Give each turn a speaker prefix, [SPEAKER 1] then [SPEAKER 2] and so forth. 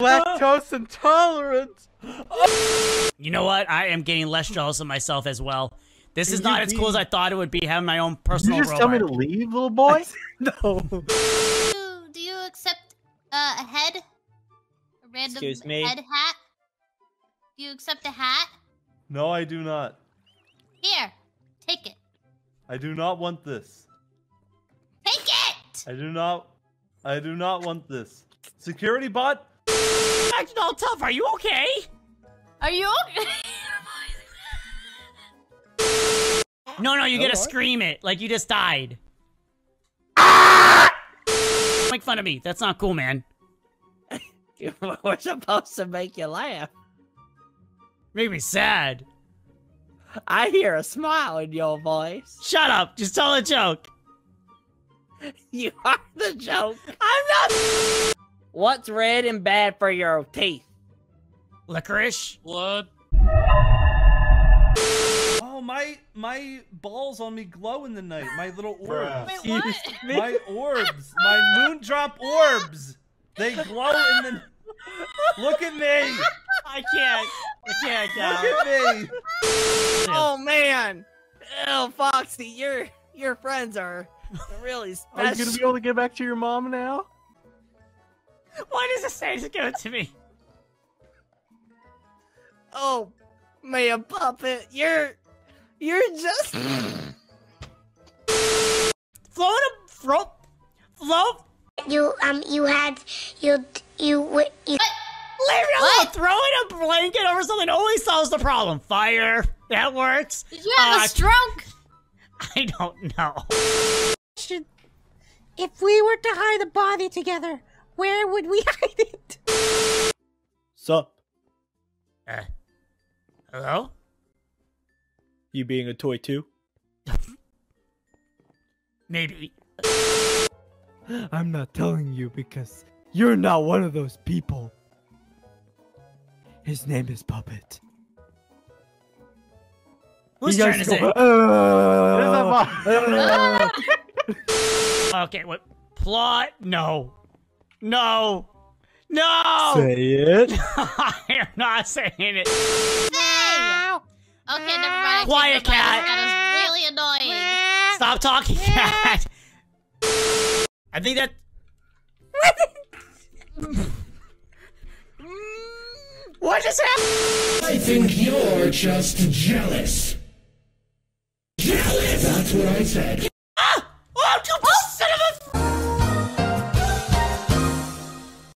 [SPEAKER 1] Lactose intolerant.
[SPEAKER 2] You know what? I am getting less jealous of myself as well. This
[SPEAKER 1] Can
[SPEAKER 2] is not as cool as I thought it would be having my own
[SPEAKER 1] Did
[SPEAKER 2] personal
[SPEAKER 1] you just tell me to leave, little boy?
[SPEAKER 3] no.
[SPEAKER 4] Do, do you accept uh, a head? A random
[SPEAKER 3] Excuse me?
[SPEAKER 4] head hat? Do you accept a hat?
[SPEAKER 5] No, I do not.
[SPEAKER 4] Here, take it.
[SPEAKER 5] I do not want this.
[SPEAKER 4] Take it!
[SPEAKER 5] I do not. I do not want this. Security bot.
[SPEAKER 2] Acting all tough. Are you okay?
[SPEAKER 4] Are you okay?
[SPEAKER 2] No, no, you gotta
[SPEAKER 3] Alright.
[SPEAKER 2] scream it like you just died. Make fun of me. That's not cool, man.
[SPEAKER 3] We're supposed to make you laugh.
[SPEAKER 2] Make me sad.
[SPEAKER 3] I hear a smile in your voice.
[SPEAKER 2] Shut up. Just tell a joke.
[SPEAKER 3] You are the joke.
[SPEAKER 2] I'm not.
[SPEAKER 3] What's red and bad for your teeth?
[SPEAKER 2] Licorice.
[SPEAKER 6] Blood.
[SPEAKER 5] Oh my! My balls on me glow in the night. My little orbs.
[SPEAKER 4] Wait, what?
[SPEAKER 5] My orbs. My moondrop orbs. They glow in the. Look at me!
[SPEAKER 2] I can't. I can't,
[SPEAKER 5] Look at me!
[SPEAKER 3] Oh man! Oh, Foxy, your your friends are really special.
[SPEAKER 1] Are you gonna be able to get back to your mom now?
[SPEAKER 2] Why does it say to give it to me?
[SPEAKER 3] Oh, man, puppet, you're you're just.
[SPEAKER 2] Float a float. Float.
[SPEAKER 7] You um you had you you w- you
[SPEAKER 2] Leave me alone. Throwing a blanket over something always solves the problem. Fire. That works.
[SPEAKER 4] Did you have
[SPEAKER 2] Uh,
[SPEAKER 4] a stroke?
[SPEAKER 2] I don't know.
[SPEAKER 8] If we were to hide the body together, where would we hide it?
[SPEAKER 3] Sup?
[SPEAKER 2] Uh, hello?
[SPEAKER 3] You being a toy too?
[SPEAKER 2] Maybe.
[SPEAKER 9] I'm not telling you because you're not one of those people. His name is Puppet.
[SPEAKER 2] Who's
[SPEAKER 9] He
[SPEAKER 2] trying to
[SPEAKER 9] just
[SPEAKER 2] say?
[SPEAKER 9] go, "Uh,
[SPEAKER 2] Okay, what? Plot? No. No. No!
[SPEAKER 9] Say it.
[SPEAKER 2] I am not saying it.
[SPEAKER 4] Hey! Okay, never mind.
[SPEAKER 2] Quiet,
[SPEAKER 4] changed
[SPEAKER 2] cat.
[SPEAKER 4] That is really annoying.
[SPEAKER 2] Stop talking, cat. I think that. what just happened?
[SPEAKER 10] I think you're just jealous. Jealous! That's what I said. Ah! Oh,